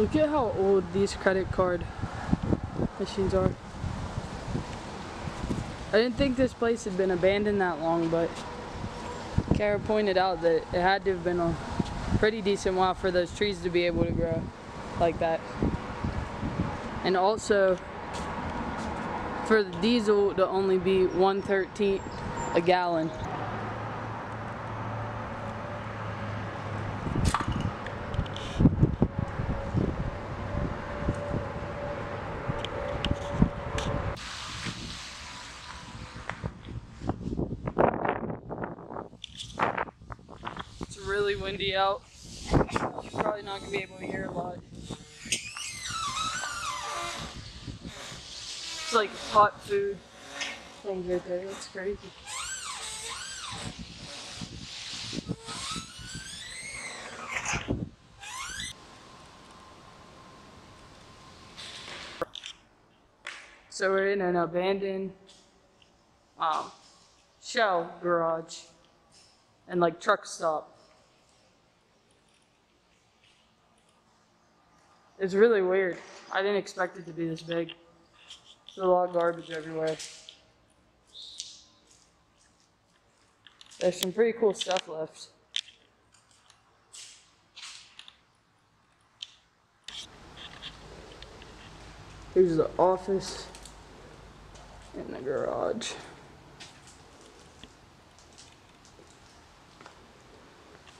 Look at how old these credit card machines are. I didn't think this place had been abandoned that long, but Kara pointed out that it had to have been a pretty decent while for those trees to be able to grow like that. And also for the diesel to only be 113 a gallon. It's really windy out. You're probably not gonna be able to hear a lot. It's like hot food things right there. That's crazy. So we're in an abandoned um, shell garage and like truck stop. It's really weird. I didn't expect it to be this big. There's a lot of garbage everywhere. There's some pretty cool stuff left. Here's the office and the garage.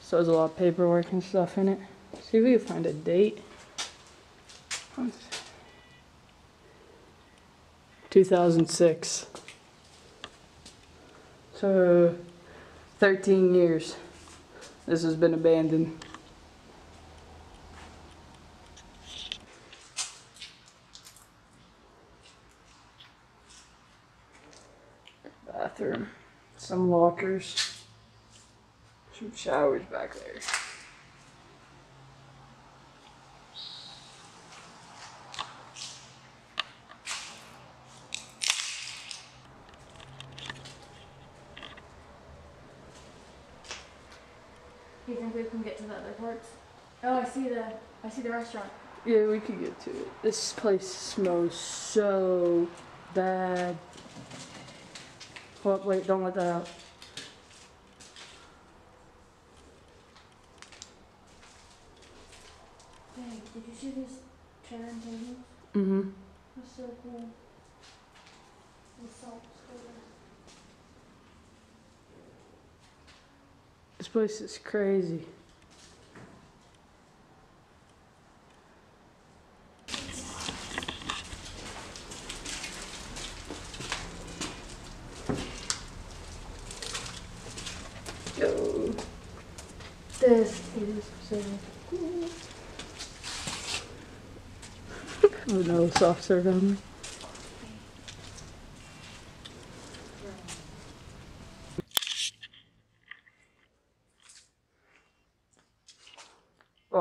So there's a lot of paperwork and stuff in it. See if we can find a date. 2006. So 13 years this has been abandoned. Bathroom, some lockers, some showers back there. Do you think we can get to the other parts? Oh, I see the I see the restaurant. Yeah, we could get to it. This place smells so bad. What? Wait, don't let that out. Dang, did you see this chair and table? Mm-hmm. That's so cool. The salt square. This place is crazy. Yo. This is so cool. Vanilla soft serve only.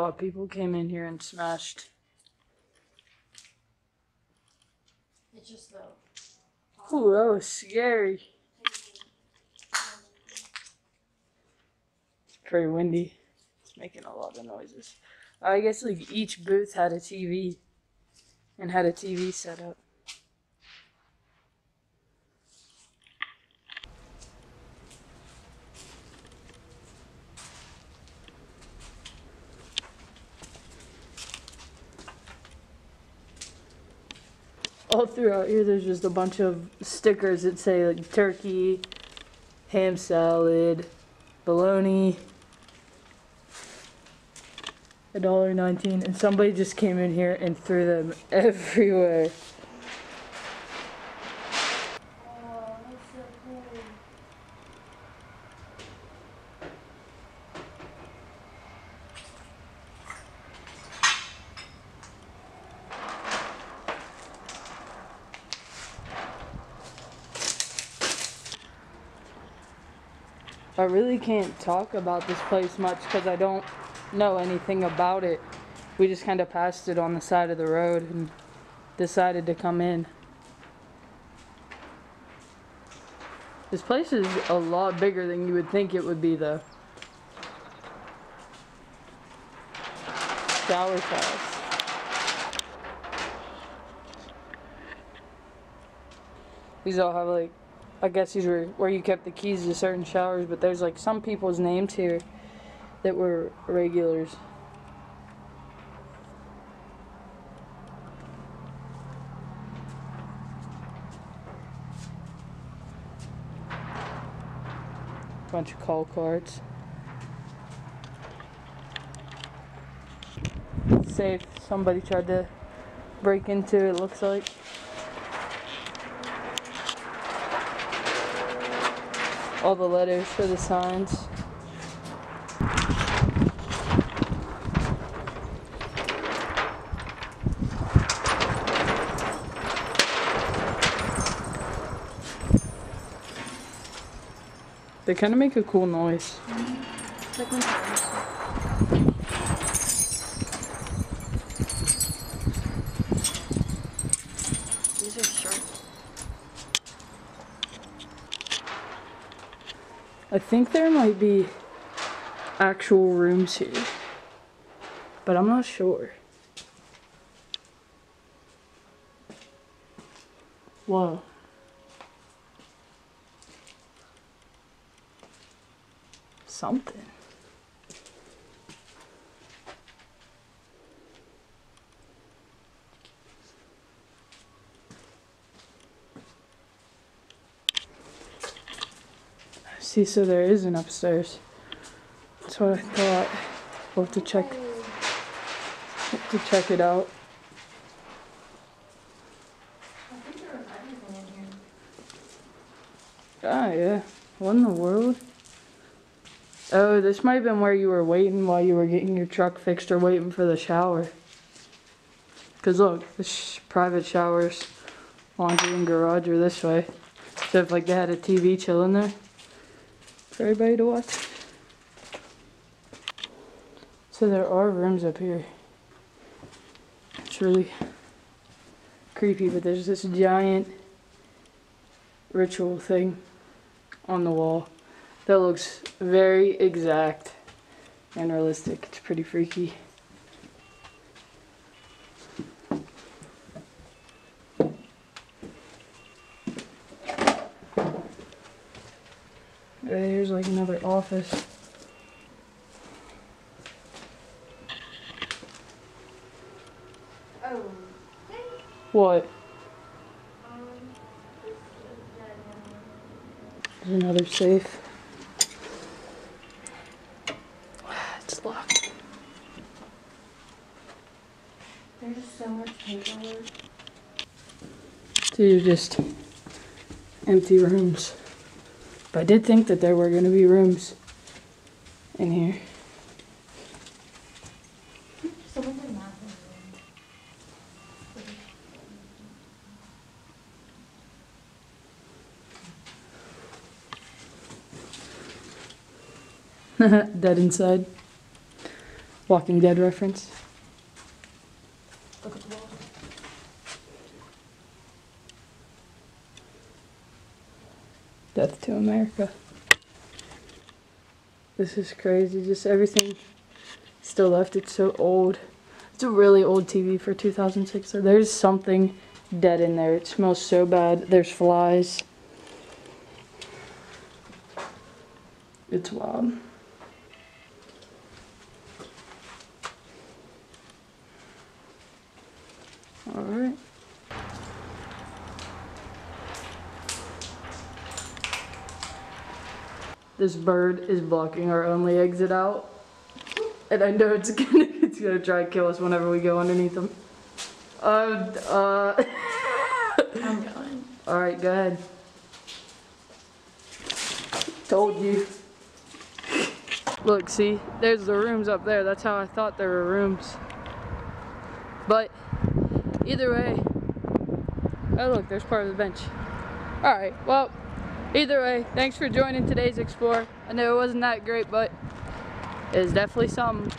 A lot of people came in here and smashed. It's just the Ooh, that was scary. It's very windy. It's making a lot of noises. I guess like each booth had a TV and had a TV set up. All throughout here there's just a bunch of stickers that say like turkey, ham salad, bologna, a dollar nineteen, and somebody just came in here and threw them everywhere. I really can't talk about this place much because I don't know anything about it. We just kind of passed it on the side of the road and decided to come in. This place is a lot bigger than you would think it would be though. Shower size. These all have like I guess these were where you kept the keys to certain showers, but there's like some people's names here that were regulars. Bunch of call cards. Safe. Somebody tried to break into it, looks like. All the letters for the signs. They kind of make a cool noise. It's like when These are sharp. I think there might be actual rooms here, but I'm not sure. Whoa. Something. See, so there is an upstairs. That's what I thought. We'll have to check have to check it out. I think there was everything in here. Ah, yeah. What in the world? Oh, this might have been where you were waiting while you were getting your truck fixed or waiting for the shower. Cause look, the sh- private showers, laundry and garage are this way. So if like they had a TV chilling there for everybody to watch. So there are rooms up here. It's really creepy, but there's this giant ritual thing on the wall that looks very exact and realistic. It's pretty freaky. There's like another office. Oh. What? Um, this is dead end. There's another safe. It's locked. There's so much paperwork. These are just empty rooms. But I did think that there were going to be rooms in here. Someone did math in Dead inside. Walking Dead reference. Look at the wall. Death to America. This is crazy. Just everything still left. It's so old. It's a really old TV for 2006. So there's something dead in there. It smells so bad. There's flies. It's wild. All This bird is blocking our only exit out. And I know it's gonna it's gonna try to kill us whenever we go underneath them. Uh uh I'm going. Alright, go ahead. Told you. Look, see, there's the rooms up there. That's how I thought there were rooms. But either way. Oh look, there's part of the bench. Alright, well, either way, thanks for joining today's Explore. I know it wasn't that great, but it was definitely something.